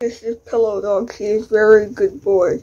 This is Pillow Dog. He is very good boy.